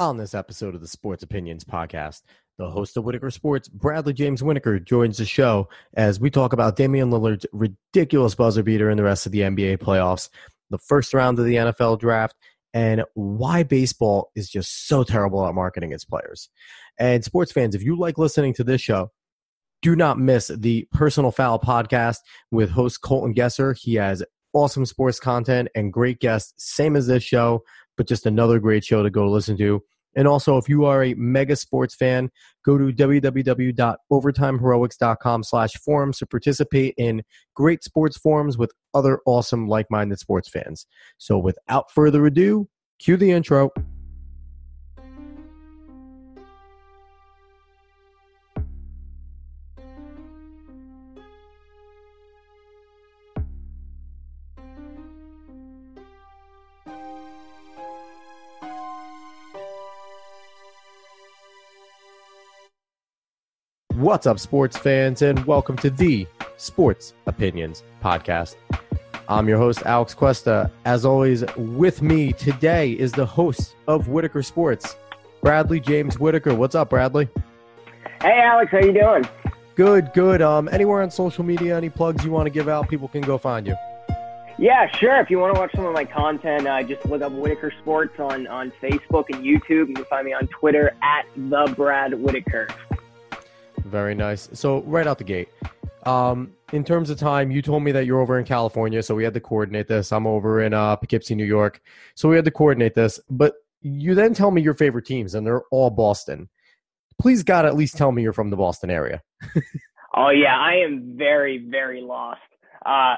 On this episode of the Sports Opinions Podcast, the host of Whitaker Sports, Bradley James Whitaker, joins the show as we talk about Damian Lillard's ridiculous buzzer beater in the rest of the NBA playoffs, the first round of the NFL draft, and why baseball is just so terrible at marketing its players. And sports fans, if you like listening to this show, do not miss the Personal Foul podcast with host Colton Gesser. He has awesome sports content and great guests, same as this show but just another great show to go listen to. And also, if you are a mega sports fan, go to www.overtimeheroics.com slash forums to participate in great sports forums with other awesome like-minded sports fans. So without further ado, cue the intro. What's up, sports fans, and welcome to the Sports Opinions Podcast. I'm your host, Alex Cuesta. As always, with me today is the host of Whitaker Sports, Bradley James Whitaker. What's up, Bradley? Hey, Alex, how you doing? Good, good. Um, anywhere on social media, any plugs you want to give out, people can go find you. Yeah, sure. If you want to watch some of my content, uh, just look up Whitaker Sports on, on Facebook and YouTube. You can find me on Twitter at the Brad Whitaker. Very nice. So right out the gate, um, in terms of time, you told me that you're over in California, so we had to coordinate this. I'm over in uh, Poughkeepsie, New York, so we had to coordinate this. But you then tell me your favorite teams, and they're all Boston. Please, God, at least tell me you're from the Boston area. oh yeah, I am very, very lost. Uh,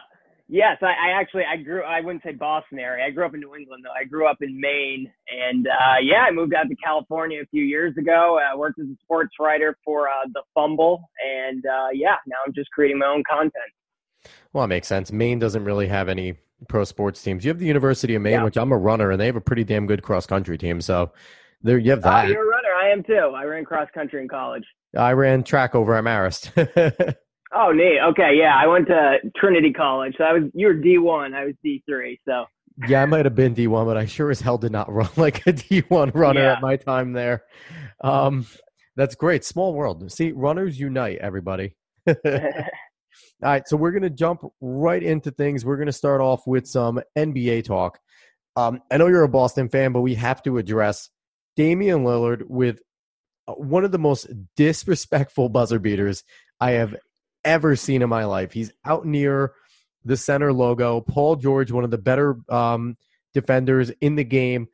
Yes, I, I, actually I grew I wouldn't say Boston area. I grew up in New England though. I grew up in Maine, and uh, yeah, I moved out to California a few years ago. I worked as a sports writer for uh, the Fumble, and uh, yeah, now I'm just creating my own content. Well, that makes sense. Maine doesn't really have any pro sports teams. You have the University of Maine, yeah. which I'm a runner, and they have a pretty damn good cross country team. So there you have oh, that. you're a runner. I am too. I ran cross country in college. I ran track over at Marist. Oh, neat. Okay, yeah, I went to Trinity College. So I was you were D one, I was D three. So yeah, I might have been D one, but I sure as hell did not run like a D one runner yeah. at my time there. Um, that's great. Small world. See, runners unite, everybody. All right, so we're gonna jump right into things. We're gonna start off with some NBA talk. Um, I know you're a Boston fan, but we have to address Damian Lillard with uh, one of the most disrespectful buzzer beaters I have ever seen in my life. He's out near the center logo. Paul George, one of the better um, defenders in the game,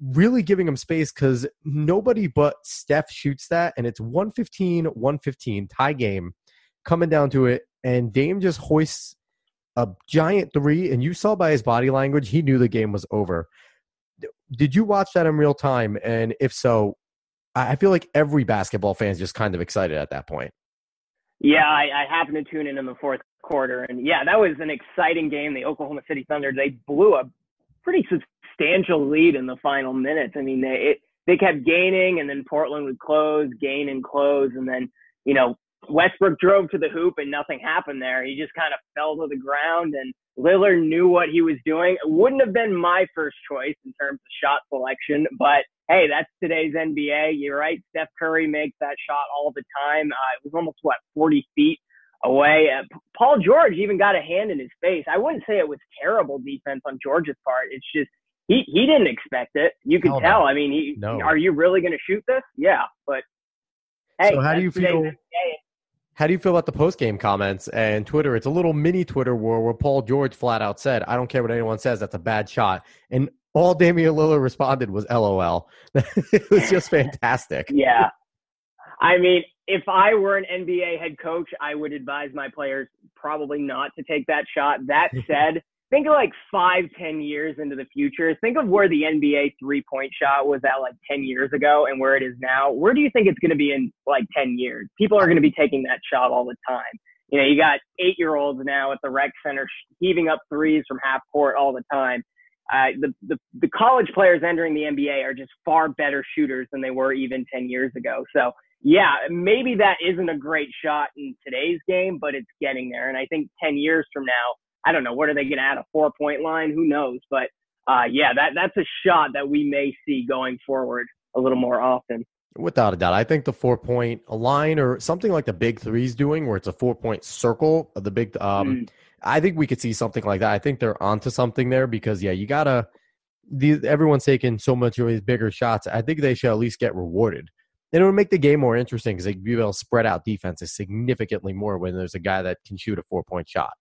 really giving him space because nobody but Steph shoots that, and it's 115 115 tie game coming down to it. And Dame just hoists a giant three, and you saw by his body language, he knew the game was over. Did you watch that in real time? And if so, I feel like every basketball fan is just kind of excited at that point. Yeah, I, I happened to tune in in the fourth quarter, and yeah, that was an exciting game. The Oklahoma City Thunder they blew a pretty substantial lead in the final minutes. I mean, they it, they kept gaining, and then Portland would close, gain, and close, and then you know Westbrook drove to the hoop and nothing happened there. He just kind of fell to the ground, and Lillard knew what he was doing. It wouldn't have been my first choice in terms of shot selection, but hey, that's today's NBA. You're right. Steph Curry makes that shot all the time. Uh, it was almost what 40 feet away. Uh, Paul George even got a hand in his face. I wouldn't say it was terrible defense on George's part. It's just he he didn't expect it. You could tell. I mean, he, no. are you really going to shoot this? Yeah, but hey, so how do you feel? How do you feel about the post game comments and Twitter? It's a little mini Twitter war where Paul George flat out said, "I don't care what anyone says. That's a bad shot." And all Damian Lillard responded was LOL. it was just fantastic. yeah. I mean, if I were an NBA head coach, I would advise my players probably not to take that shot. That said, think of like five, ten years into the future. Think of where the NBA three point shot was at like 10 years ago and where it is now. Where do you think it's going to be in like 10 years? People are going to be taking that shot all the time. You know, you got eight year olds now at the rec center heaving up threes from half court all the time uh, the, the, the college players entering the NBA are just far better shooters than they were even 10 years ago. So yeah, maybe that isn't a great shot in today's game, but it's getting there. And I think 10 years from now, I don't know, what are they going to add a four point line? Who knows? But uh, yeah, that, that's a shot that we may see going forward. a little more often. Without a doubt, I think the four point line or something like the big three's doing, where it's a four point circle of the big. Um, mm. I think we could see something like that. I think they're onto something there because yeah, you gotta. Everyone's taking so much of these bigger shots. I think they should at least get rewarded. And it would make the game more interesting because they'd be able to spread out defenses significantly more when there's a guy that can shoot a four point shot.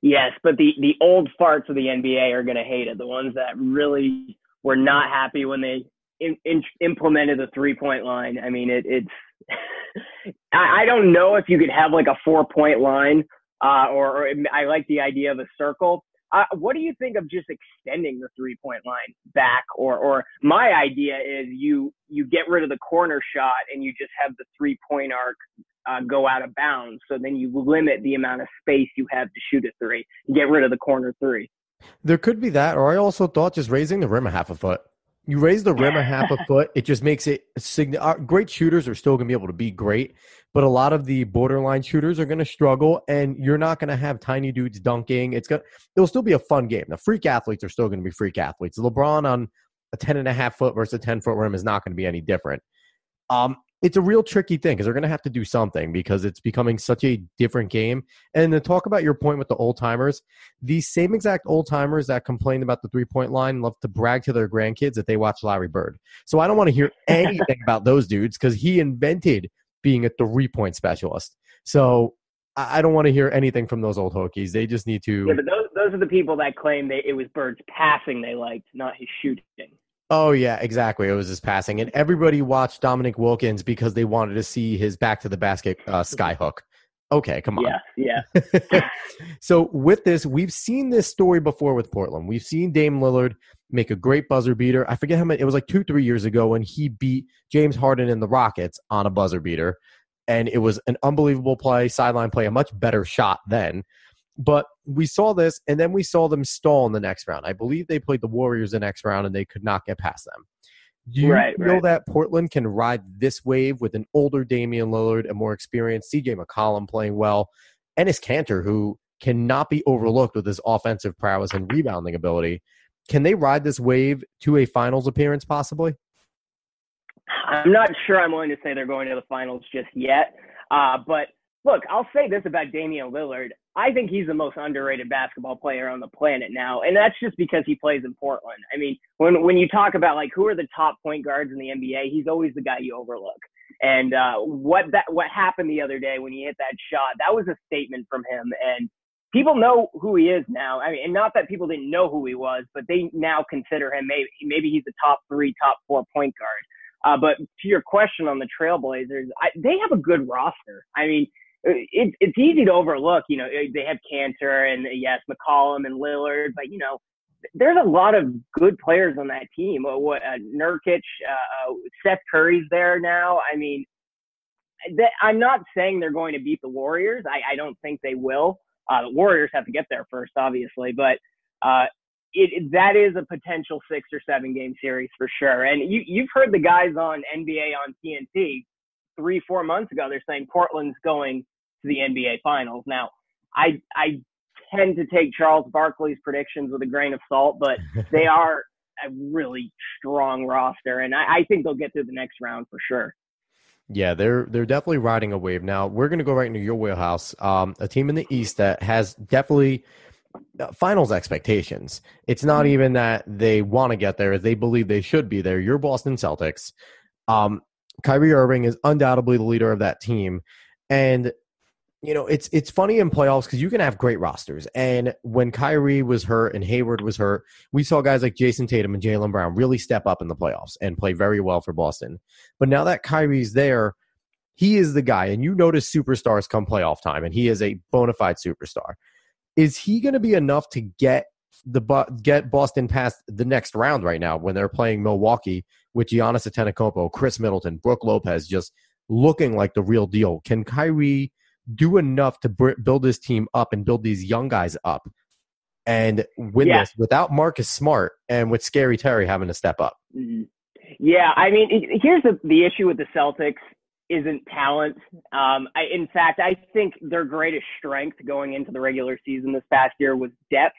Yes, but the the old farts of the NBA are going to hate it. The ones that really were not happy when they in, in, implemented the three point line. I mean, it, it's. I, I don't know if you could have like a four point line, uh, or, or I like the idea of a circle. Uh, what do you think of just extending the three point line back? Or, or my idea is you you get rid of the corner shot and you just have the three point arc uh, go out of bounds. So then you limit the amount of space you have to shoot a three. Get rid of the corner three. There could be that, or I also thought just raising the rim a half a foot. You raise the rim a half a foot, it just makes it sign- uh, great shooters are still going to be able to be great, but a lot of the borderline shooters are going to struggle, and you're not going to have tiny dudes dunking. It's going it'll still be a fun game. The freak athletes are still going to be freak athletes. LeBron on a 10 and a half foot versus a 10 foot rim is not going to be any different. Um, it's a real tricky thing because they're going to have to do something because it's becoming such a different game. And to talk about your point with the old timers, these same exact old timers that complain about the three point line love to brag to their grandkids that they watch Larry Bird. So I don't want to hear anything about those dudes because he invented being a three point specialist. So I don't want to hear anything from those old Hokies. They just need to. Yeah, but those those are the people that claim that it was Bird's passing they liked, not his shooting. Oh yeah, exactly. It was his passing, and everybody watched Dominique Wilkins because they wanted to see his back to the basket uh, skyhook. Okay, come on. Yeah, yeah. so with this, we've seen this story before with Portland. We've seen Dame Lillard make a great buzzer beater. I forget how many. It was like two, three years ago when he beat James Harden in the Rockets on a buzzer beater, and it was an unbelievable play, sideline play, a much better shot then. But we saw this, and then we saw them stall in the next round. I believe they played the Warriors the next round, and they could not get past them. Do you right, feel right. that Portland can ride this wave with an older Damian Lillard, a more experienced CJ McCollum playing well, Enes Kanter, who cannot be overlooked with his offensive prowess and rebounding ability? Can they ride this wave to a finals appearance possibly? I'm not sure I'm willing to say they're going to the finals just yet. Uh, but look, I'll say this about Damian Lillard. I think he's the most underrated basketball player on the planet now, and that's just because he plays in Portland. I mean, when when you talk about like who are the top point guards in the NBA, he's always the guy you overlook. And uh, what that what happened the other day when he hit that shot, that was a statement from him, and people know who he is now. I mean, and not that people didn't know who he was, but they now consider him maybe maybe he's a top three, top four point guard. Uh, but to your question on the Trailblazers, I, they have a good roster. I mean, it, it's easy to overlook. You know, eh, they have Kanter and yes, McCollum and Lillard, but you know, there's a lot of good players on that team. What uh, Nurkic, uh, uh, Seth Curry's there now. I mean, that, I'm not saying they're going to beat the Warriors. I, I don't think they will. Uh, the Warriors have to get there first, obviously, but uh, it, that is a potential six or seven game series for sure. And you, you've heard the guys on NBA on TNT three, four months ago, they're saying Portland's going to the NBA Finals. Now, I I tend to take Charles Barkley's predictions with a grain of salt, but they are a really strong roster, and I, I think they'll get through the next round for sure. Yeah, they're they're definitely riding a wave. Now we're going to go right into your wheelhouse. Um, a team in the East that has definitely uh, finals expectations. It's not mm-hmm. even that they want to get there; they believe they should be there. Your Boston Celtics. Um, Kyrie Irving is undoubtedly the leader of that team. And you know, it's it's funny in playoffs because you can have great rosters. And when Kyrie was hurt and Hayward was hurt, we saw guys like Jayson Tatum and Jaylen Brown really step up in the playoffs and play very well for Boston. But now that Kyrie's there, he is the guy. And you notice superstars come playoff time, and he is a bona fide superstar. Is he going to be enough to get the get Boston past the next round right now when they're playing Milwaukee with Giannis Antetokounmpo, Khris Middleton, Brook Lopez just looking like the real deal. Can Kyrie do enough to build his team up and build these young guys up and win yeah. this without Marcus Smart and with Scary Terry having to step up? Mm-hmm. Yeah, I mean, here's the, the issue with the Celtics isn't talent. Um, I, in fact, I think their greatest strength going into the regular season this past year was depth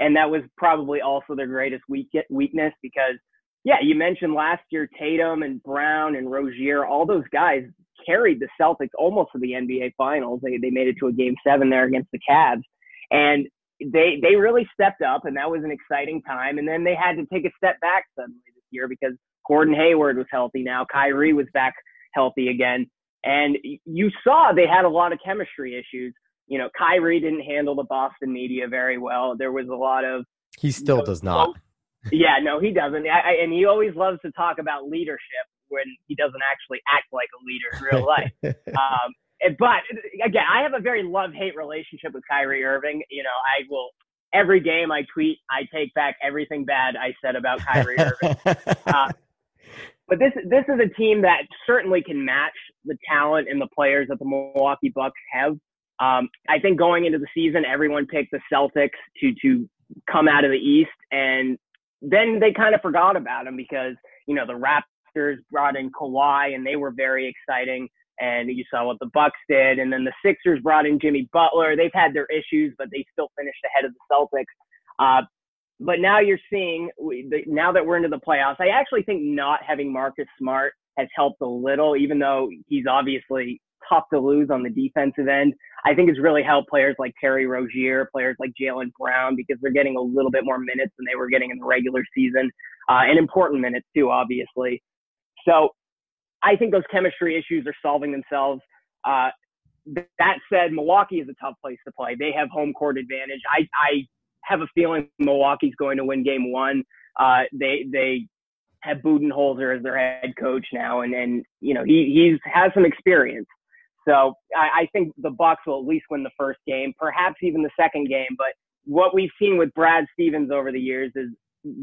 and that was probably also their greatest weak- weakness because yeah, you mentioned last year Tatum and Brown and Rozier, all those guys carried the Celtics almost to the NBA Finals. They they made it to a Game Seven there against the Cavs, and they they really stepped up, and that was an exciting time. And then they had to take a step back suddenly this year because Gordon Hayward was healthy now, Kyrie was back healthy again, and you saw they had a lot of chemistry issues. You know, Kyrie didn't handle the Boston media very well. There was a lot of he still you know, does not yeah, no, he doesn't. I, I, and he always loves to talk about leadership when he doesn't actually act like a leader in real life. um, but again, I have a very love hate relationship with Kyrie Irving. You know, I will every game I tweet, I take back everything bad I said about Kyrie Irving. Uh, but this this is a team that certainly can match the talent and the players that the Milwaukee Bucks have. Um, I think going into the season, everyone picked the Celtics to to come out of the East, and then they kind of forgot about them because you know the Raptors brought in Kawhi and they were very exciting. And you saw what the Bucks did, and then the Sixers brought in Jimmy Butler. They've had their issues, but they still finished ahead of the Celtics. Uh, but now you're seeing now that we're into the playoffs, I actually think not having Marcus Smart has helped a little, even though he's obviously tough to lose on the defensive end. I think it's really helped players like Terry Rozier, players like Jaylen Brown, because they're getting a little bit more minutes than they were getting in the regular season, uh, and important minutes too, obviously. So I think those chemistry issues are solving themselves. Uh, that said, Milwaukee is a tough place to play. They have home court advantage. I, I have a feeling Milwaukee's going to win game one. Uh, they they have Budenholzer as their head coach now, and and you know he he's has some experience. So I, I think the Bucks will at least win the first game, perhaps even the second game. But what we've seen with Brad Stevens over the years is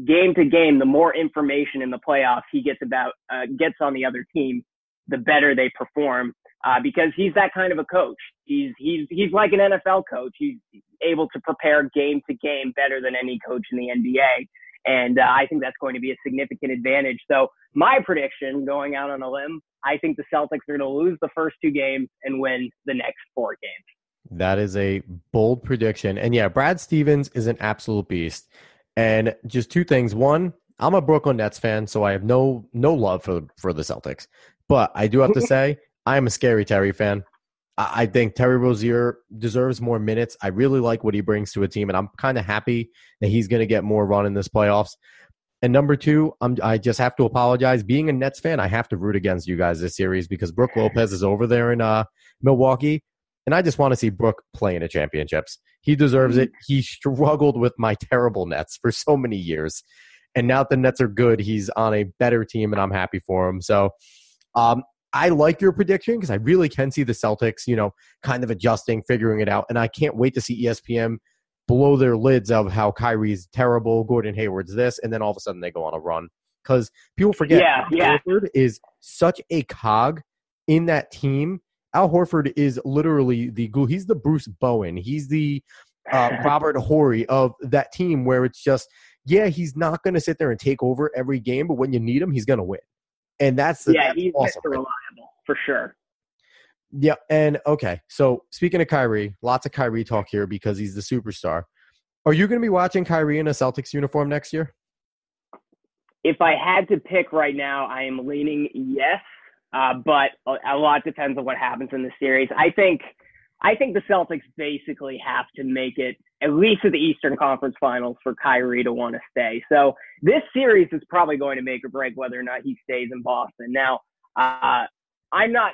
game to game, the more information in the playoffs he gets about uh, gets on the other team, the better they perform. Uh, because he's that kind of a coach. He's he's he's like an NFL coach. He's able to prepare game to game better than any coach in the NBA. And uh, I think that's going to be a significant advantage. So my prediction going out on a limb, I think the Celtics are going to lose the first two games and win the next four games. That is a bold prediction. And yeah, Brad Stevens is an absolute beast. And just two things. One, I'm a Brooklyn Nets fan, so I have no no love for for the Celtics. But I do have to say, I am a scary Terry fan. I think Terry Rozier deserves more minutes. I really like what he brings to a team, and I'm kind of happy that he's going to get more run in this playoffs. And number two, I'm, I just have to apologize. Being a Nets fan, I have to root against you guys this series because Brook Lopez is over there in uh, Milwaukee, and I just want to see Brook play in the championships. He deserves it. He struggled with my terrible Nets for so many years, and now that the Nets are good, he's on a better team, and I'm happy for him. So, um, I like your prediction because I really can see the Celtics, you know, kind of adjusting, figuring it out. And I can't wait to see ESPN blow their lids of how Kyrie's terrible, Gordon Hayward's this, and then all of a sudden they go on a run. Because people forget yeah, Al yeah. Horford is such a cog in that team. Al Horford is literally the glue. He's the Bruce Bowen. He's the uh, Robert Horry of that team where it's just, yeah, he's not going to sit there and take over every game, but when you need him, he's going to win and that's yeah, that's he's awesome. reliable for sure. Yeah, and okay. So speaking of Kyrie, lots of Kyrie talk here because he's the superstar. Are you going to be watching Kyrie in a Celtics uniform next year? If I had to pick right now, I am leaning yes, uh, but a, lot depends on what happens in the series. I think I think the Celtics basically have to make it at least to the Eastern Conference Finals for Kyrie to want to stay. So this series is probably going to make or break whether or not he stays in Boston. Now, uh, I'm not.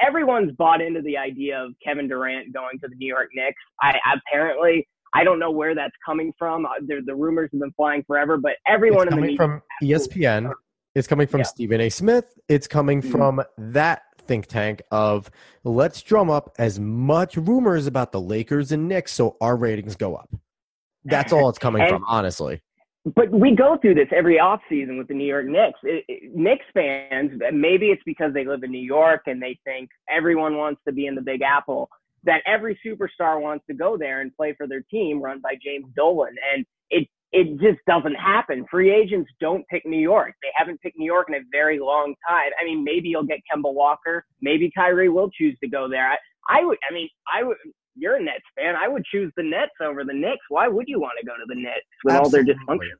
Everyone's bought into the idea of Kevin Durant going to the New York Knicks. I apparently I don't know where that's coming from. Uh, the, the rumors have been flying forever, but everyone it's in coming the from ESPN. It's coming from yeah. Stephen A. Smith. It's coming mm-hmm. from that think tank of let's drum up as much rumors about the Lakers and Knicks so our ratings go up. That's all it's coming and, from, honestly. But we go through this every offseason with the New York Knicks. It, it, Knicks fans, maybe it's because they live in New York and they think everyone wants to be in the Big Apple, that every superstar wants to go there and play for their team run by James Dolan. And it it just doesn't happen. Free agents don't pick New York. They haven't picked New York in a very long time. I mean, maybe you'll get Kemba Walker. Maybe Kyrie will choose to go there. I, I would. I mean, I would. You're a Nets fan. I would choose the Nets over the Knicks. Why would you want to go to the Nets with Absolutely. all their dysfunction?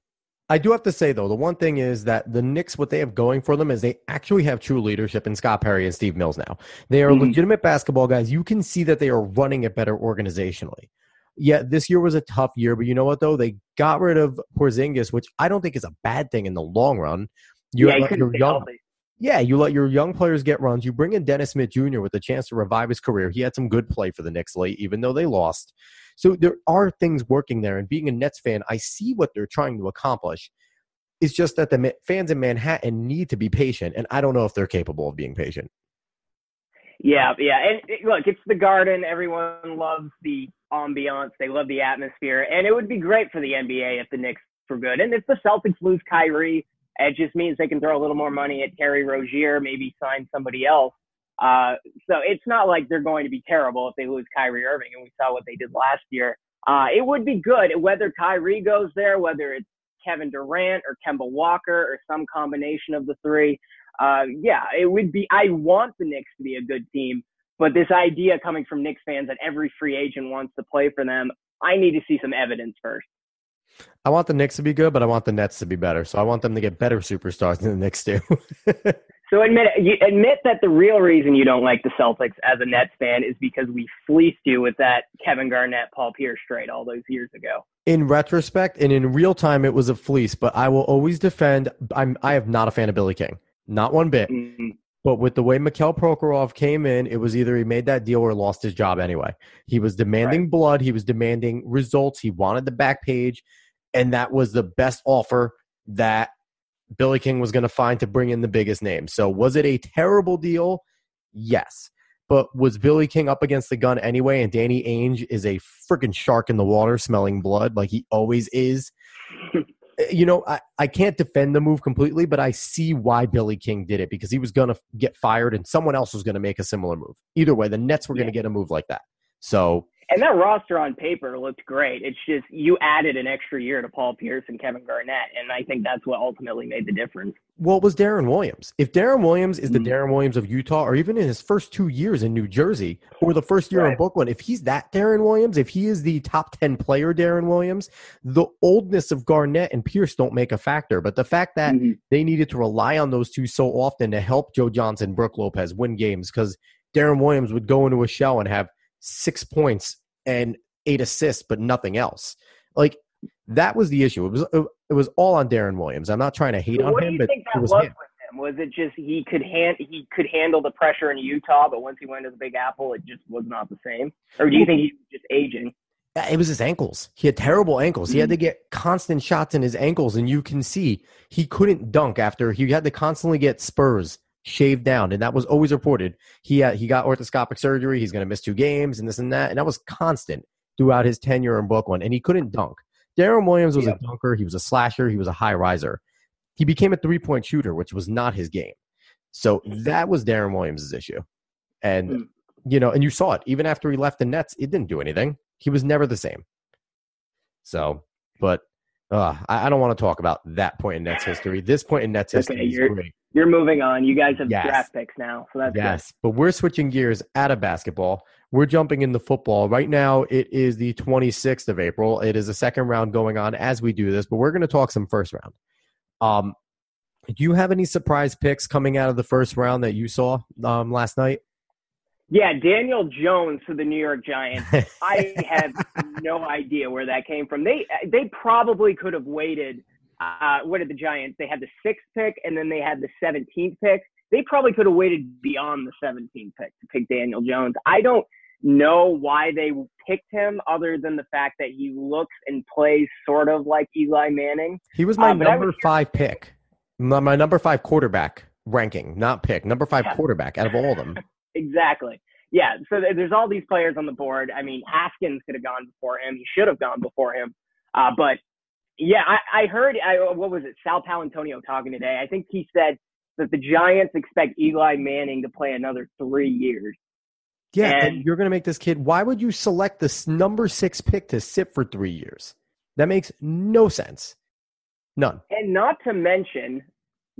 I do have to say though, the one thing is that the Knicks, what they have going for them is they actually have true leadership in Scott Perry and Steve Mills now. They are mm-hmm. legitimate basketball guys. You can see that they are running it better organizationally. Yeah, this year was a tough year, but you know what though? They got rid of Porzingis, which I don't think is a bad thing in the long run. You yeah, let your young, yeah, you let your young players get runs. You bring in Dennis Smith Jr. with a chance to revive his career. He had some good play for the Knicks late, even though they lost. So there are things working there. And being a Nets fan, I see what they're trying to accomplish. It's just that the fans in Manhattan need to be patient, and I don't know if they're capable of being patient. Yeah, yeah, and look, it's the Garden. Everyone loves the ambiance. They love the atmosphere, and it would be great for the NBA if the Knicks were good. And if the Celtics lose Kyrie, it just means they can throw a little more money at Terry Rozier, maybe sign somebody else. Uh, so it's not like they're going to be terrible if they lose Kyrie Irving, and we saw what they did last year. Uh, it would be good whether Kyrie goes there, whether it's Kevin Durant or Kemba Walker or some combination of the three. Uh, yeah, it would be. I want the Knicks to be a good team, but this idea coming from Knicks fans that every free agent wants to play for them, I need to see some evidence first. I want the Knicks to be good, but I want the Nets to be better. So I want them to get better superstars than the Knicks do. so admit you admit that the real reason you don't like the Celtics as a Nets fan is because we fleeced you with that Kevin Garnett, Paul Pierce trade all those years ago. In retrospect and in real time, it was a fleece. But I will always defend. I'm I am not a fan of Billy King, not one bit. Mm-hmm. But with the way Mikhail Prokhorov came in, it was either he made that deal or lost his job anyway. He was demanding right. blood. He was demanding results. He wanted the back page and that was the best offer that Billy King was going to find to bring in the biggest name. So was it a terrible deal? Yes. But was Billy King up against the gun anyway? And Danny Ainge is a freaking shark in the water smelling blood like he always is. you know, I, I can't defend the move completely, but I see why Billy King did it because he was going to get fired and someone else was going to make a similar move. Either way, the Nets were yeah. going to get a move like that. So and that roster on paper looked great. It's just you added an extra year to Paul Pierce and Kevin Garnett, and I think that's what ultimately made the difference. Well, it was Deron Williams. If Deron Williams is the mm-hmm. Deron Williams of Utah, or even in his first two years in New Jersey, or the first year right. in Brooklyn, if he's that Deron Williams, if he is the top 10 player Deron Williams, the oldness of Garnett and Pierce don't make a factor. But the fact that mm-hmm. they needed to rely on those two so often to help Joe Johnson, Brook Lopez win games, because Deron Williams would go into a shell and have six points and eight assists, but nothing else. Like that was the issue. It was it was all on Deron Williams. I'm not trying to hate so on him, but it was, was him. Was it just he could hand he could handle the pressure in Utah, but once he went to the Big Apple, it just was not the same? Or do you think he was just aging? It was his ankles. He had terrible ankles. Mm-hmm. He had to mm-hmm. get constant shots in his ankles, and you can see he couldn't dunk after he had to constantly get spurs shaved down, and that was always reported. He had, he got orthoscopic surgery. He's going to miss two games, and this and that, and that was constant throughout his tenure in Brooklyn. And he couldn't dunk. Deron Williams was yeah. a dunker. He was a slasher. He was a high riser. He became a three point shooter, which was not his game. So that was Deron Williams' issue, and mm. you know, and you saw it even after he left the Nets. It didn't do anything. He was never the same. So, but uh, I, I, don't want to talk about that point in Nets history. This point in Nets history okay, is great you're moving on. You guys have yes. draft picks now, so that's yes. Good. But we're switching gears out of basketball. We're jumping into football right now. It is the 26th of April. It is a second round going on as we do this, but we're going to talk some first round. Um, do you have any surprise picks coming out of the first round that you saw um, last night? Yeah, Daniel Jones for the New York Giants. I have no idea where that came from. They they probably could have waited uh, what did the Giants? They had the sixth pick and then they had the 17th pick. They probably could have waited beyond the 17th pick to pick Daniel Jones. I don't know why they picked him other than the fact that he looks and plays sort of like Eli Manning. He was my uh, number was five pick, my number five quarterback ranking, not pick, number five yeah. quarterback out of all of them. exactly. Yeah. So there's all these players on the board. I mean, Haskins could have gone before him. He should have gone before him. Uh, but yeah, I, I heard. I, what was it? Sal Paolantonio talking today. I think he said that the Giants expect Eli Manning to play another three years. Yeah, and, and you're going to make this kid. Why would you select this number six pick to sit for three years? That makes no sense. None. And not to mention,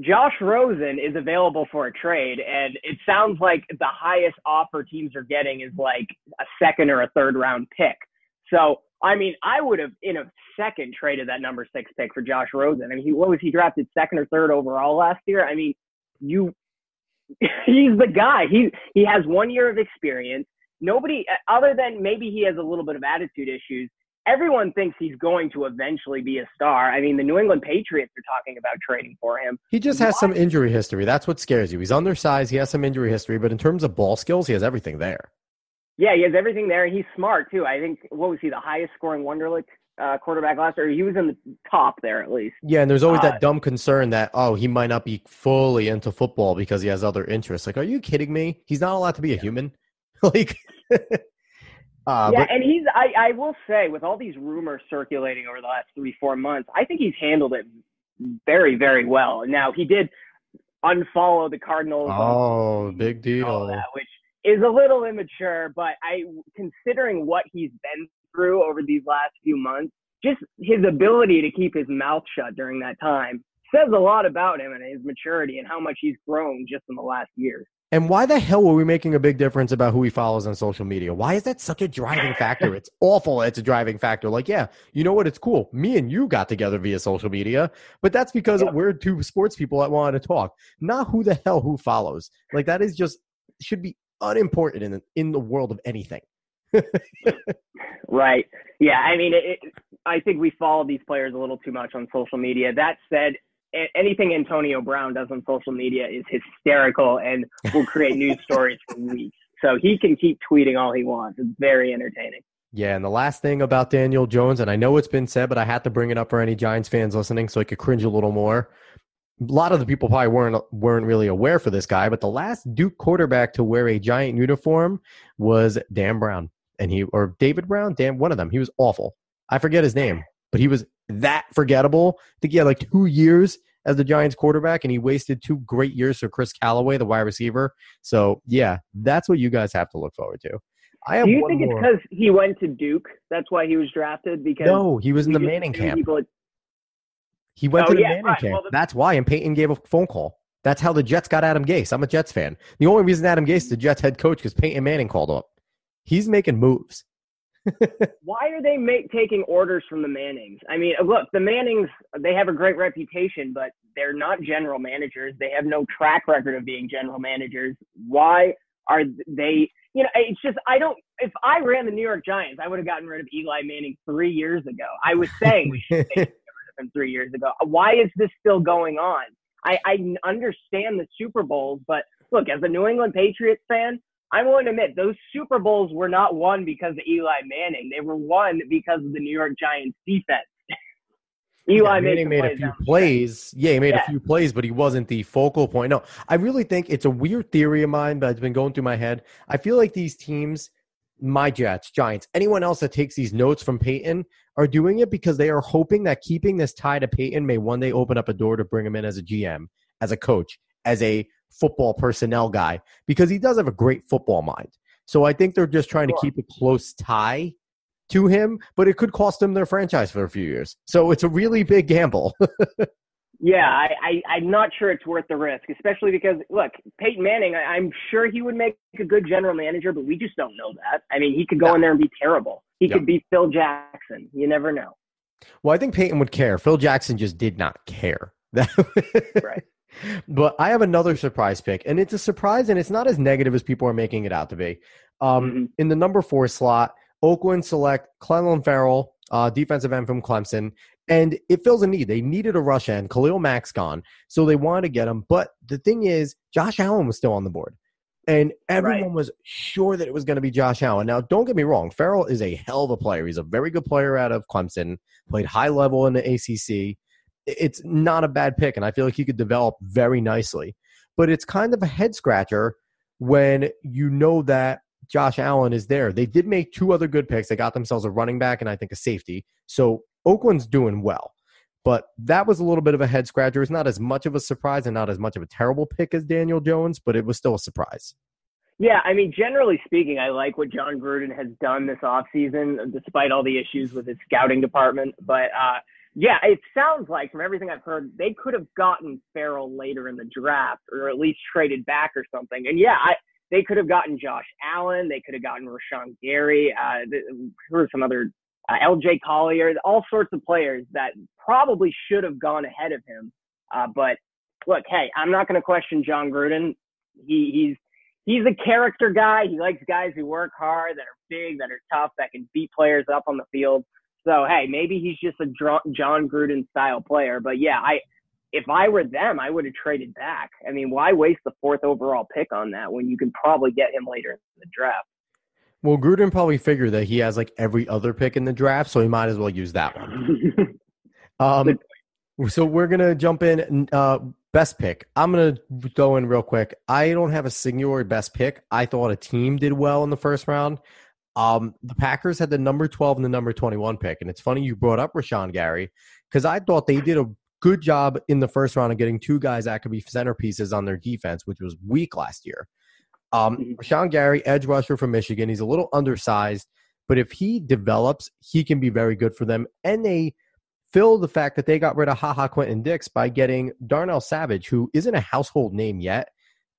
Josh Rosen is available for a trade, and it sounds like the highest offer teams are getting is like a second or a third round pick. So I mean, I would have in a second traded that number six pick for Josh Rosen. I mean, he what was he drafted second or third overall last year? I mean, you he's the guy. He he has one year of experience. Nobody uh, other than maybe he has a little bit of attitude issues. Everyone thinks he's going to eventually be a star. I mean, the New England Patriots are talking about trading for him. He just has Why? some injury history. That's what scares you. He's undersized. He has some injury history, but in terms of ball skills, he has everything there. Yeah, he has everything there. He's smart too. I think what was he the highest scoring Wonderlic uh, quarterback last year? He was in the top there at least. Yeah, and there's always uh, that dumb concern that oh he might not be fully into football because he has other interests. Like, are you kidding me? He's not allowed to be a human. like. Uh, yeah, but, and he's. I, I will say, with all these rumors circulating over the last three, four months, I think he's handled it very, very well. Now he did unfollow the Cardinals. Oh, big deal. That, which is a little immature, but I, considering what he's been through over these last few months, just his ability to keep his mouth shut during that time says a lot about him and his maturity and how much he's grown just in the last year. And why the hell were we making a big difference about who he follows on social media? Why is that such a driving factor? it's awful. It's a driving factor. Like, yeah, you know what? It's cool. Me and you got together via social media, but that's because yep. we're two sports people that wanted to talk, not who the hell who follows. Like, that is just should be unimportant in the, in the world of anything. right. Yeah. I mean, it, I think we follow these players a little too much on social media. That said, anything Antonio Brown does on social media is hysterical and will create news stories for weeks. So he can keep tweeting all he wants. It's very entertaining. Yeah, and the last thing about Daniel Jones, and I know it's been said, but I had to bring it up for any Giants fans listening so I could cringe a little more a lot of the people probably weren't weren't really aware for this guy, but the last Duke quarterback to wear a giant uniform was Dan Brown, and he or David Brown, Dan, one of them. He was awful. I forget his name, but he was that forgettable. I think he had like two years as the Giants quarterback, and he wasted two great years for Chris Calloway, the wide receiver. So yeah, that's what you guys have to look forward to. I have Do you think more. it's because he went to Duke? That's why he was drafted? Because no, he was in the Manning camp. People he went oh, to the yeah, Manning right. camp. Well, the- That's why. And Peyton gave a phone call. That's how the Jets got Adam Gase. I'm a Jets fan. The only reason Adam Gase is the Jets head coach because Peyton Manning called up. He's making moves. Why are they make, taking orders from the Mannings? I mean, look, the Mannings, they have a great reputation, but they're not general managers. They have no track record of being general managers. Why are they, you know, it's just, I don't, if I ran the New York Giants, I would have gotten rid of Eli Manning three years ago. I was saying we should take him three years ago. Why is this still going on? I, I understand the Super Bowls, but look, as a New England Patriots fan, I'm willing to admit those Super Bowls were not won because of Eli Manning. They were won because of the New York Giants defense. Eli yeah, Manning made a few plays. Yeah, he made yeah. a few plays, but he wasn't the focal point. No, I really think it's a weird theory of mine, but it's been going through my head. I feel like these teams my Jets, Giants, anyone else that takes these notes from Peyton are doing it because they are hoping that keeping this tie to Peyton may one day open up a door to bring him in as a GM, as a coach, as a football personnel guy, because he does have a great football mind. So I think they're just trying to keep a close tie to him, but it could cost them their franchise for a few years. So it's a really big gamble. Yeah, I, I, am not sure it's worth the risk, especially because, look, Peyton Manning, I, am sure he would make a good general manager, but we just don't know that. I mean, he could go yeah. in there and be terrible. He yeah. could be Phil Jackson. You never know. Well, I think Peyton would care. Phil Jackson just did not care. right. But I have another surprise pick, and it's a surprise, and it's not as negative as people are making it out to be. Um, mm-hmm. In the number four slot, Oakland select Clelin Farrell, uh, defensive end from Clemson, and it fills a need. They needed a rush end. Khalil Mack's gone, so they wanted to get him. But the thing is, Josh Allen was still on the board, and everyone right. was sure that it was going to be Josh Allen. Now, don't get me wrong, Ferrell is a hell of a player. He's a very good player out of Clemson. Played high level in the ACC. It's not a bad pick, and I feel like he could develop very nicely. But it's kind of a head scratcher when you know that Josh Allen is there. They did make two other good picks. They got themselves a running back and I think a safety. So Oakland's doing well. But that was a little bit of a head scratcher. It's not as much of a surprise and not as much of a terrible pick as Daniel Jones, but it was still a surprise. Yeah, I mean, generally speaking, I like what Jon Gruden has done this offseason, despite all the issues with his scouting department. But uh, yeah, it sounds like from everything I've heard, they could have gotten Ferrell later in the draft, or at least traded back or something. And yeah, I, they could have gotten Josh Allen, they could have gotten Rashan Gary. Uh, were some other uh, LJ Collier, all sorts of players that probably should have gone ahead of him. Uh, but look, hey, I'm not going to question Jon Gruden. He, he's he's a character guy. He likes guys who work hard, that are big, that are tough, that can beat players up on the field. So hey, maybe he's just a Jon Gruden style player. But yeah, I if I were them, I would have traded back. I mean, why waste the fourth overall pick on that when you can probably get him later in the draft? Well, Gruden probably figured that he has like every other pick in the draft, so he might as well use that one. um, so we're gonna jump in. Uh, best pick. I'm gonna go in real quick. I don't have a singular best pick. I thought a team did well in the first round. Um, the Packers had the number 12 and the number 21 pick, and it's funny you brought up Rashan Gary because I thought they did a good job in the first round of getting two guys that could be centerpieces on their defense, which was weak last year. Um, mm-hmm. Gary, edge rusher from Michigan, he's a little undersized, but if he develops, he can be very good for them. And they fill the fact that they got rid of Ha Ha Clinton-Dix by getting Darnell Savage, who isn't a household name yet,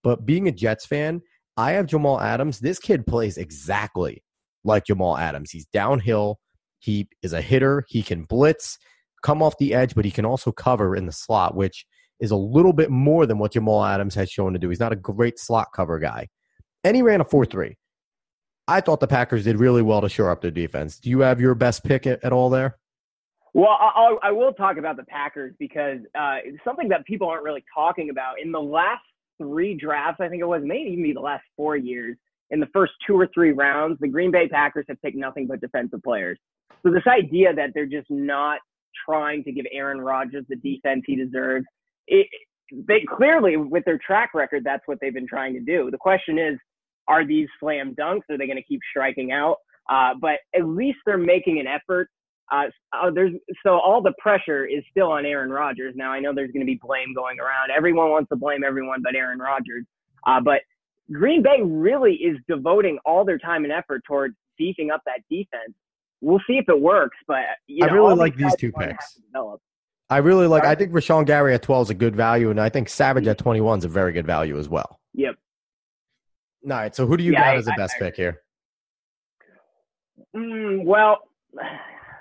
but being a Jets fan, I have Jamal Adams. This kid plays exactly like Jamal Adams. He's downhill. He is a hitter. He can blitz come off the edge, but he can also cover in the slot, which is a little bit more than what Jamal Adams has shown to do. He's not a great slot cover guy. And he ran a 4 3. I thought the Packers did really well to shore up their defense. Do you have your best pick at, at all there? Well, I'll, I will talk about the Packers because uh, something that people aren't really talking about. In the last three drafts, I think it was, maybe even the last four years, in the first two or three rounds, the Green Bay Packers have picked nothing but defensive players. So this idea that they're just not trying to give Aaron Rodgers the defense he deserves. It, they clearly, with their track record, that's what they've been trying to do. The question is, are these slam dunks? Are they going to keep striking out? Uh, but at least they're making an effort. Uh, uh, there's so all the pressure is still on Aaron Rodgers. Now I know there's going to be blame going around. Everyone wants to blame everyone but Aaron Rodgers. Uh, but Green Bay really is devoting all their time and effort towards beefing up that defense we'll see if it works. But you know, I really like these two picks. I really like. I think Rashan Gary at twelve is a good value, and I think Savage at twenty one is a very good value as well. Yep. All right. So who do you yeah, got I, as the best I, pick here? Mm, well,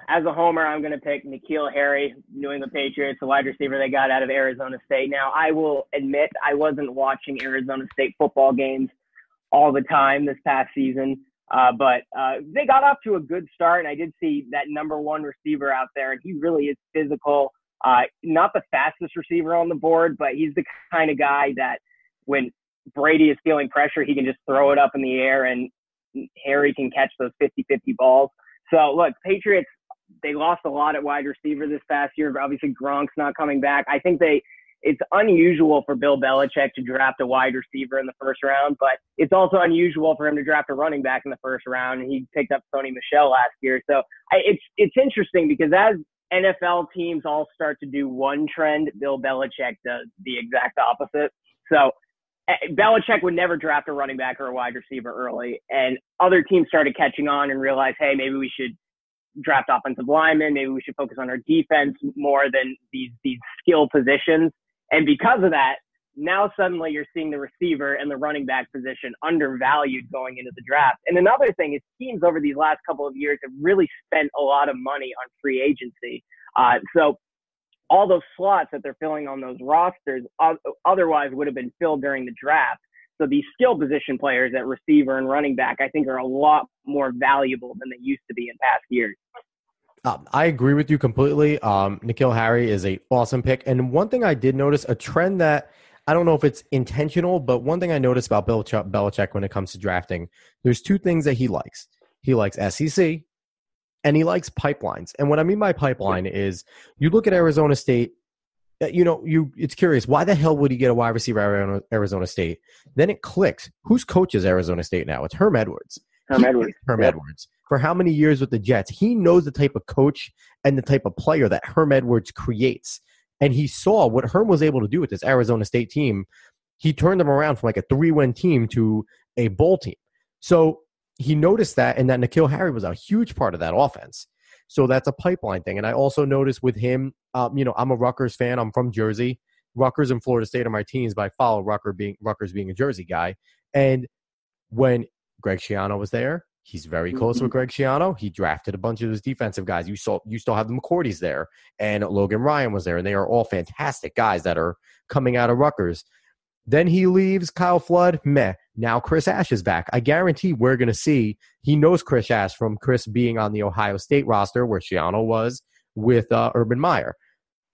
as a homer, I'm going to pick N'Keal Harry, New England Patriots, the wide receiver they got out of Arizona State. Now, I will admit I wasn't watching Arizona State football games all the time this past season. Uh, but uh, they got off to a good start, and I did see that number one receiver out there, and he really is physical. Uh, not the fastest receiver on the board, but he's the kind of guy that when Brady is feeling pressure, he can just throw it up in the air, and Harry can catch those 50-50 balls. So look, Patriots, they lost a lot at wide receiver this past year. Obviously, Gronk's not coming back. I think they it's unusual for Bill Belichick to draft a wide receiver in the first round, but it's also unusual for him to draft a running back in the first round. And he picked up Sony Michel last year, so I, it's it's interesting because as NFL teams all start to do one trend, Bill Belichick does the exact opposite. So eh, Belichick would never draft a running back or a wide receiver early, and other teams started catching on and realized, hey, maybe we should draft offensive linemen. Maybe we should focus on our defense more than these these skill positions. And because of that, now suddenly you're seeing the receiver and the running back position undervalued going into the draft. And another thing is teams over these last couple of years have really spent a lot of money on free agency. Uh, so all those slots that they're filling on those rosters otherwise would have been filled during the draft. So these skill position players at receiver and running back, I think, are a lot more valuable than they used to be in past years. Um, I agree with you completely. Um, N'Keal Harry is a awesome pick, and one thing I did notice a trend that I don't know if it's intentional, but one thing I noticed about Belichick, Belichick when it comes to drafting, there's two things that he likes. He likes SEC, and he likes pipelines. And what I mean by pipeline is, you look at Arizona State. Uh, you know, you it's curious why the hell would he get a wide receiver Arizona, Arizona State? Then it clicks. Whose coaches Arizona State now? It's Herm Edwards. Herm Edwards. Herm yep. Edwards for how many years with the Jets. He knows the type of coach and the type of player that Herm Edwards creates. And he saw what Herm was able to do with this Arizona State team. He turned them around from like a three win team to a bowl team. So he noticed that, and that N'Keal Harry was a huge part of that offense. So that's a pipeline thing. And I also noticed with him, um, you know, I'm a Rutgers fan. I'm from Jersey. Rutgers and Florida State are my teams, but I follow Rutgers being Rutgers being a Jersey guy. And when Greg Schiano was there, He's very close mm-hmm. with Greg Schiano. He drafted a bunch of his defensive guys. You saw you still have the McCourties there, and Logan Ryan was there, and they are all fantastic guys that are coming out of Rutgers. Then he leaves Kyle Flood. Meh. Now Chris Ash is back. I guarantee we're going to see. He knows Chris Ash from Chris being on the Ohio State roster where Schiano was with uh, Urban Meyer.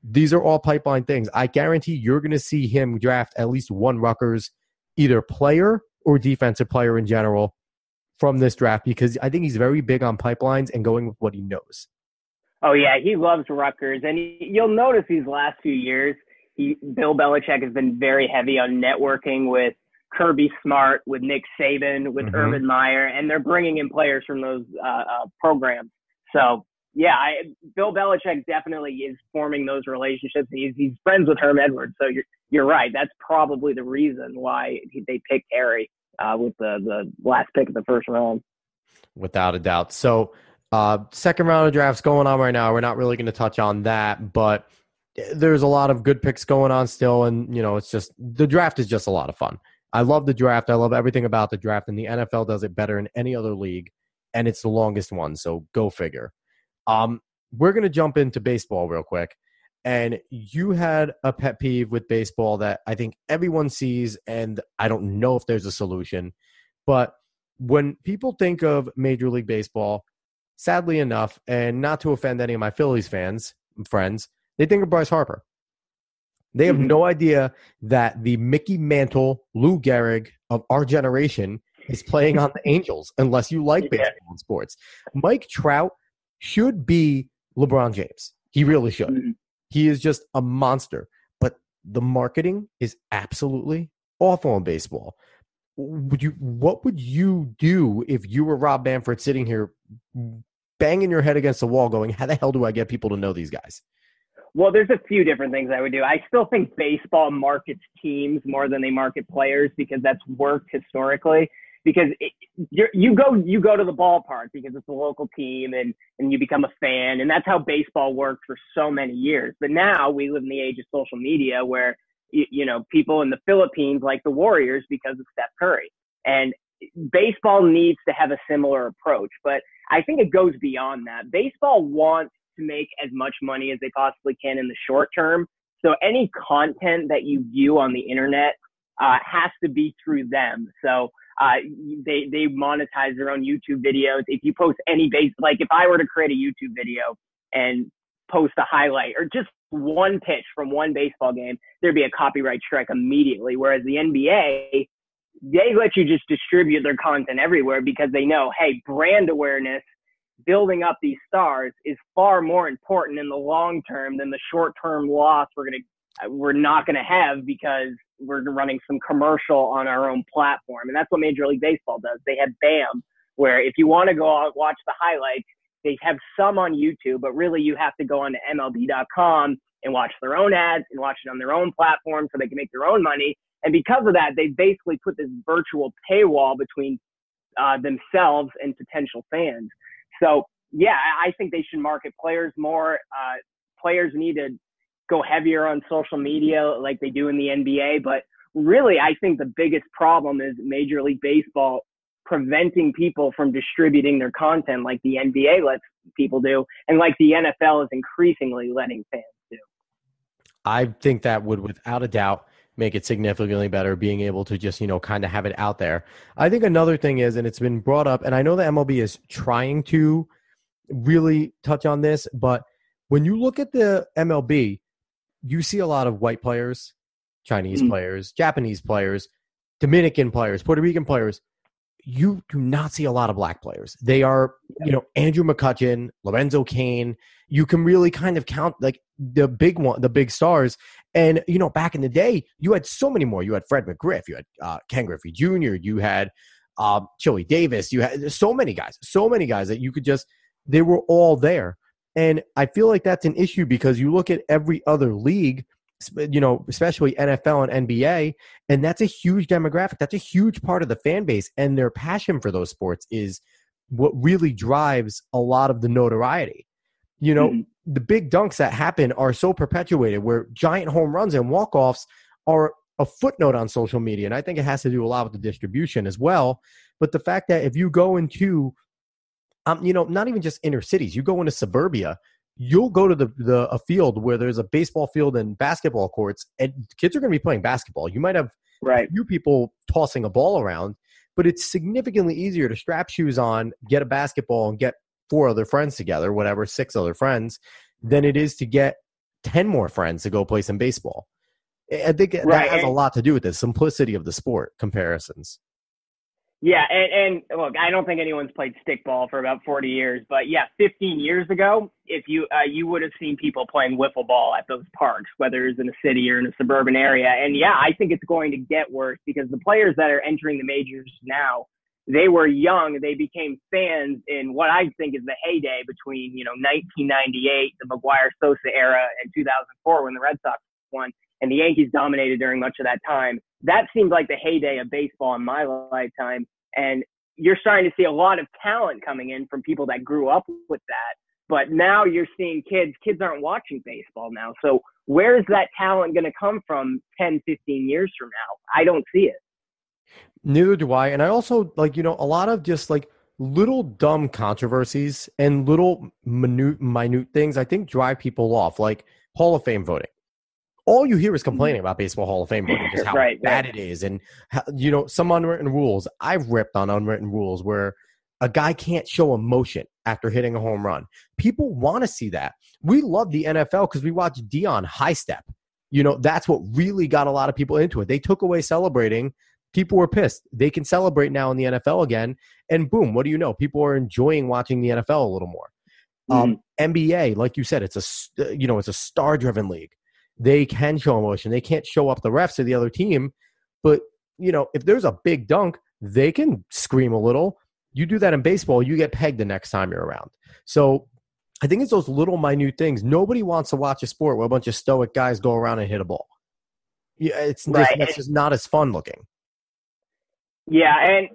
These are all pipeline things. I guarantee you're going to see him draft at least one Rutgers either player or defensive player in general from this draft because I think he's very big on pipelines and going with what he knows. Oh yeah, he loves Rutgers, and he, you'll notice these last few years, he Bill Belichick has been very heavy on networking with Kirby Smart, with Nick Saban, with mm-hmm. Urban Meyer, and they're bringing in players from those uh, uh, programs. So yeah, I, Bill Belichick definitely is forming those relationships. He's, he's friends with Herm Edwards, so you're you're right. That's probably the reason why they picked Harry uh, with the the last pick of the first round. Without a doubt. So, uh, second round of drafts going on right now. We're not really going to touch on that, but there's a lot of good picks going on still, and you know, it's just the draft is just a lot of fun. I love the draft. I love everything about the draft, and the NFL does it better than any other league, and it's the longest one. So go figure. Um, we're going to jump into baseball real quick. And you had a pet peeve with baseball that I think everyone sees, and I don't know if there's a solution. But when people think of Major League Baseball, sadly enough, and not to offend any of my Phillies fans, friends, they think of Bryce Harper. They have mm-hmm. no idea that the Mickey Mantle, Lou Gehrig of our generation is playing on the Angels, unless you like baseball yeah. and sports. Mike Trout should be LeBron James. He really should. Mm-hmm. He is just a monster. But the marketing is absolutely awful in baseball. Would you what would you do if you were Rob Manfred sitting here banging your head against the wall going, How the hell do I get people to know these guys? Well, there's a few different things I would do. I still think baseball markets teams more than they market players because that's worked historically because it, you go you go to the ballpark because it's a local team and and you become a fan and that's how baseball worked for so many years. But now we live in the age of social media where you, you know people in the Philippines like the Warriors because of Steph Curry and baseball needs to have a similar approach. But I think it goes beyond that. Baseball wants to make as much money as they possibly can in the short term. So any content that you view on the internet uh, has to be through them. So uh, they they monetize their own YouTube videos. If you post any base, like if I were to create a YouTube video and post a highlight or just one pitch from one baseball game, there'd be a copyright strike immediately. Whereas the NBA, they let you just distribute their content everywhere because they know, hey, brand awareness, building up these stars is far more important in the long term than the short term loss we're gonna we're not gonna have because we're running some commercial on our own platform. And that's what Major League Baseball does. They have BAM, where if you want to go out watch the highlights, they have some on YouTube, but really you have to go on to MLB.com and watch their own ads and watch it on their own platform so they can make their own money. And because of that, they basically put this virtual paywall between uh, themselves and potential fans. So yeah, I think they should market players more. Uh, players need to go heavier on social media like they do in the NBA. But really, I think the biggest problem is Major League Baseball preventing people from distributing their content like the NBA lets people do, and like the NFL is increasingly letting fans do. I think that would, without a doubt, make it significantly better being able to just you know kind of have it out there i think another thing is and it's been brought up and i know the mlb is trying to really touch on this but when you look at the mlb you see a lot of white players, Chinese mm. players, Japanese players, Dominican players, Puerto Rican players. You do not see a lot of black players. They are, you know, Andrew McCutchen, Lorenzo Cain. You can really kind of count like the big one, the big stars. And you know, back in the day, you had so many more. You had Fred McGriff, you had uh, Ken Griffey Jr., you had um, Chili Davis, you had so many guys, so many guys that you could just. They were all there. And I feel like that's an issue because you look at every other league, you know, especially NFL and NBA, and that's a huge demographic. That's a huge part of the fan base, and their passion for those sports is what really drives a lot of the notoriety. You know, mm-hmm. the big dunks that happen are so perpetuated where giant home runs and walk-offs are a footnote on social media. And I think it has to do a lot with the distribution as well. But the fact that if you go into um, you know, not even just inner cities. You go into suburbia, you'll go to the, the a field where there's a baseball field and basketball courts, and kids are going to be playing basketball. You might have right. a few people tossing a ball around, but it's significantly easier to strap shoes on, get a basketball, and get four other friends together, whatever, six other friends, than it is to get 10 more friends to go play some baseball. I think right. that has a lot to do with the simplicity of the sport comparisons. Yeah, and, and look, I don't think anyone's played stickball for about 40 years, but yeah, 15 years ago, if you uh, you would have seen people playing wiffle ball at those parks, whether it's in a city or in a suburban area. And yeah, I think it's going to get worse because the players that are entering the majors now, they were young, they became fans in what I think is the heyday between you know 1998, the McGwire Sosa era, and 2004 when the Red Sox won and the Yankees dominated during much of that time. That seemed like the heyday of baseball in my lifetime. And you're starting to see a lot of talent coming in from people that grew up with that. But now you're seeing kids, kids aren't watching baseball now. So where's that talent going to come from 10, 15 years from now? I don't see it. Neither do I. And I also like, you know, a lot of just like little dumb controversies and little minute, minute things I think drive people off, like Hall of Fame voting all you hear is complaining about baseball Hall of Fame voting, just how right, bad right. it is, and how, you know some unwritten rules. I've ripped on unwritten rules where a guy can't show emotion after hitting a home run. People want to see that. We love the NFL because we watch Deion high step. You know that's what really got a lot of people into it. They took away celebrating. People were pissed. They can celebrate now in the NFL again, and boom! What do you know? People are enjoying watching the NFL a little more. Mm. Um, NBA, like you said, it's a you know it's a star driven league they can show emotion. They can't show up the refs of the other team, but you know, if there's a big dunk, they can scream a little. You do that in baseball, you get pegged the next time you're around. So I think it's those little minute things. Nobody wants to watch a sport where a bunch of stoic guys go around and hit a ball. Yeah, it's right. just, that's just not as fun looking. Yeah, and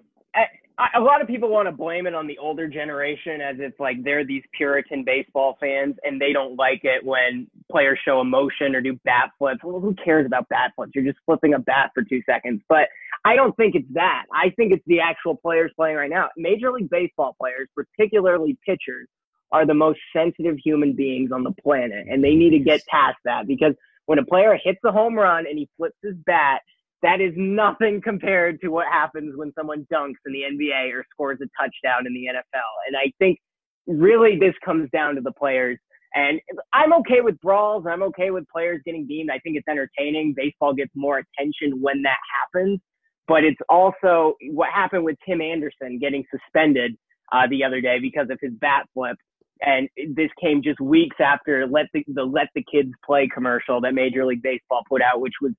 a lot of people want to blame it on the older generation as it's like they're these Puritan baseball fans and they don't like it when players show emotion or do bat flips. Well, who cares about bat flips? You're just flipping a bat for two seconds. But I don't think it's that. I think it's the actual players playing right now. Major League Baseball players, particularly pitchers, are the most sensitive human beings on the planet. And they need to get past that because when a player hits a home run and he flips his bat, that is nothing compared to what happens when someone dunks in the NBA or scores a touchdown in the NFL. And I think really this comes down to the players. And I'm okay with brawls. I'm okay with players getting beamed. I think it's entertaining. Baseball gets more attention when that happens. But it's also what happened with Tim Anderson getting suspended uh, the other day because of his bat flip. And this came just weeks after let the, the let the kids play commercial that Major League Baseball put out, which was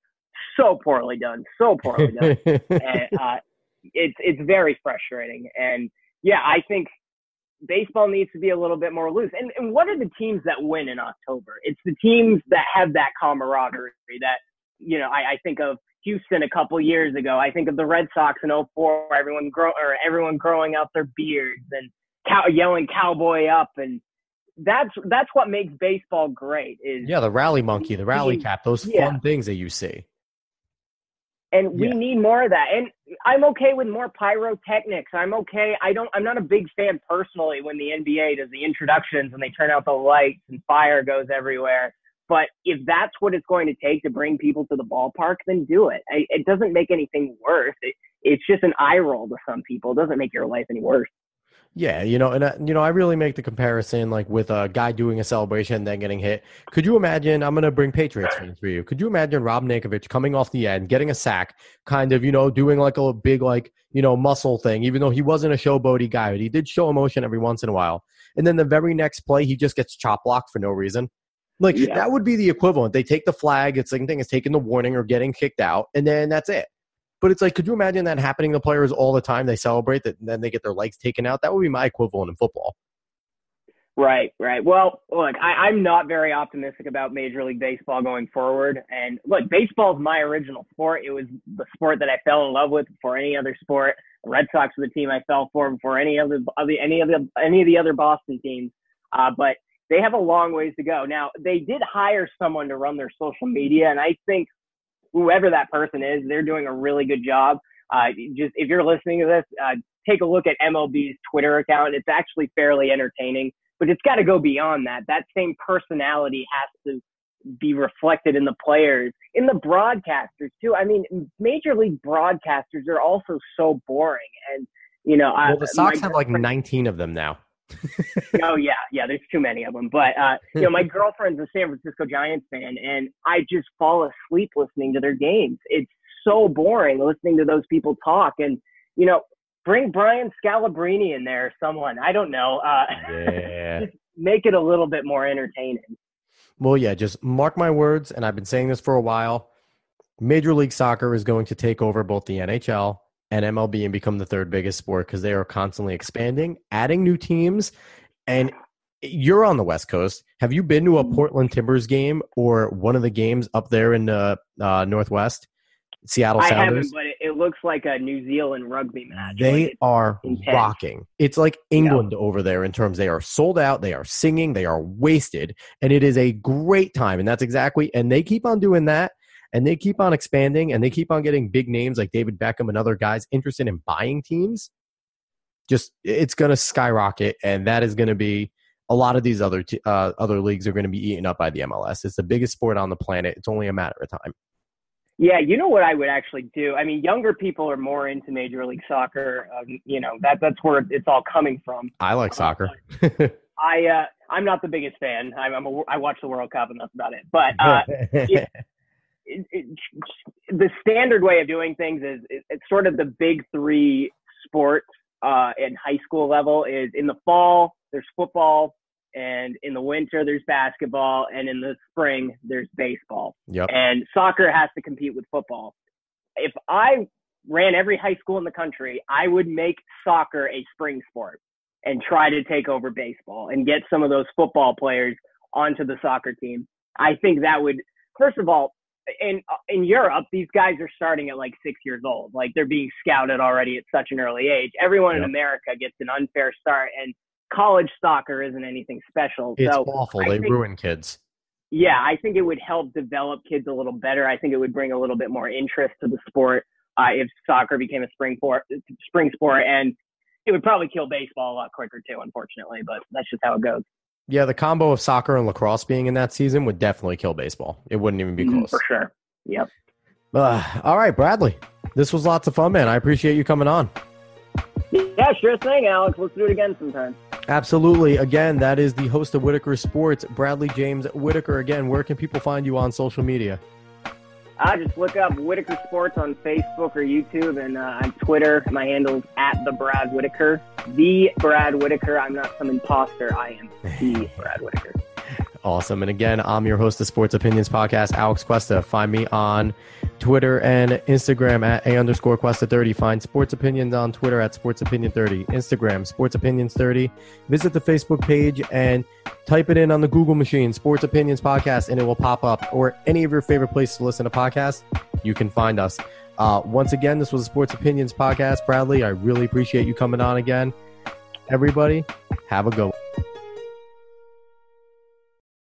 so poorly done, so poorly done. and uh, it's it's very frustrating. And yeah, I think baseball needs to be a little bit more loose. And, and what are the teams that win in October? It's the teams that have that camaraderie that, you know, I, I think of Houston a couple years ago. I think of the Red Sox in 04, everyone grow or everyone growing out their beards and cow, yelling cowboy up and that's that's what makes baseball great is yeah the rally monkey the rally cap those yeah. fun things that you see and we yeah. need more of that. And i'm okay with more pyrotechnics. I'm okay. I don't i'm not a big fan personally when the nba does the introductions and they turn out the lights and fire goes everywhere. But if that's what it's going to take to bring people to the ballpark then do it. It doesn't make anything worse. It, it's just an eye roll to some people. It doesn't make your life any worse yeah, you know, and uh, you know, I really make the comparison like with a guy doing a celebration and then getting hit. Could you imagine? I'm going to bring Patriots fans for you. Could you imagine Rob Ninkovich coming off the end, getting a sack, kind of, you know, doing like a big like you know muscle thing, even though he wasn't a showboaty guy, but he did show emotion every once in a while. And then the very next play, he just gets chop blocked for no reason. Like yeah. that would be the equivalent. They take the flag. It's the same thing as taking the warning or getting kicked out, and then that's it. But it's like, could you imagine that happening to players all the time? They celebrate that, and then they get their legs taken out. That would be my equivalent in football. Right, right. Well, look, I, am not very optimistic about Major League Baseball going forward. And look, baseball is my original sport. It was the sport that I fell in love with before any other sport. The Red Sox were the team I fell for before any other, any of the any of the other Boston teams. Uh, but they have a long ways to go. Now, they did hire someone to run their social media, and I think whoever that person is, they're doing a really good job. uh, just if you're listening to this, uh, take a look at MLB's Twitter account. It's actually fairly entertaining, but it's got to go beyond that. That same personality has to be reflected in the players, in the broadcasters too. I mean, major league broadcasters are also so boring, and you know, well, the Sox have like 19 of them now. oh yeah, yeah. There's too many of them. But uh, you know, my girlfriend's a San Francisco Giants fan, and I just fall asleep listening to their games. It's so boring listening to those people talk. And you know, bring Brian Scalabrine in there, someone. I don't know. Uh, yeah. just make it a little bit more entertaining. Well, yeah. Just mark my words, and I've been saying this for a while. Major League Soccer is going to take over both the NHL and MLB and become the third biggest sport because they are constantly expanding, adding new teams. And you're on the West Coast. Have you been to a Portland Timbers game or one of the games up there in the uh, Northwest? Seattle Sounders. I haven't, but it, it, looks like a New Zealand rugby match. They like are intense. rocking. It's like England yeah. over there in terms they are sold out, they are singing, they are wasted, and it is a great time. And that's exactly, and they keep on doing that and they keep on expanding and they keep on getting big names like David Beckham and other guys interested in buying teams, just it's going to skyrocket, and that is going to be a lot of these other t- uh, other leagues are going to be eaten up by the MLS. It's the biggest sport on the planet. It's only a matter of time. Yeah, you know what I would actually do. I mean, younger people are more into Major League Soccer. Um, you know that that's where it's all coming from. I like soccer. I uh, I'm not the biggest fan. I'm, I'm a, I watch the World Cup and that's about it. But uh, it, it, the standard way of doing things is, it's sort of the big three sports uh, in high school level is in the fall there's football and in the winter there's basketball and in the spring there's baseball. Yep. and soccer has to compete with football. If i ran every high school in the country i would make soccer a spring sport and try to take over baseball and get some of those football players onto the soccer team. I think that would first of all in in Europe, these guys are starting at like six years old. Like they're being scouted already at such an early age. Everyone yep. in America gets an unfair start, and college soccer isn't anything special. It's so awful. they think, ruin kids. Yeah, I think it would help develop kids a little better. I think it would bring a little bit more interest to the sport uh, if soccer became a spring sport. Spring sport, and it would probably kill baseball a lot quicker too. Unfortunately, but that's just how it goes. Yeah, the combo of soccer and lacrosse being in that season would definitely kill baseball. It wouldn't even be mm, close. For sure. Yep. Uh, all right, Bradley. This was lots of fun, man. I appreciate you coming on. Yeah, sure thing, Alex. Let's do it again sometime. Absolutely. Again, that is the host of Whitaker Sports, Bradley James Whitaker. Again, where can people find you on social media? Uh, just look up Whitaker Sports on Facebook or YouTube and uh, on Twitter. My handle is at the Brad Whitaker. The Brad Whitaker. I'm not some imposter. I am the Brad Whitaker. Awesome. And again, I'm your host of Sports Opinions Podcast, Alex Cuesta. Find me on Twitter and Instagram at A underscore Cuesta 30. Find Sports Opinions on Twitter at Sports Opinion 30. Instagram, Sports Opinions 30. Visit the Facebook page and type it in on the Google machine, Sports Opinions Podcast, and it will pop up. Or any of your favorite places to listen to podcasts, you can find us. Uh, once again, this was a Sports Opinions Podcast. Bradley, I really appreciate you coming on again. Everybody, have a good one.